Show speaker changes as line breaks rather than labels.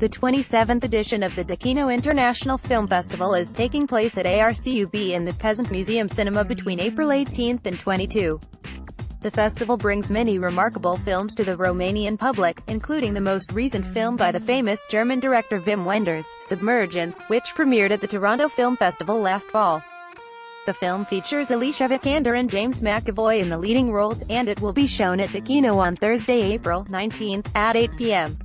The 27th edition of the Dakino International Film Festival is taking place at ARCUB in the Peasant Museum Cinema between April 18 and 22. The festival brings many remarkable films to the Romanian public, including the most recent film by the famous German director Wim Wenders, Submergence, which premiered at the Toronto Film Festival last fall. The film features Alicia Vikander and James McAvoy in the leading roles, and it will be shown at Dakino on Thursday, April 19, at 8 p.m.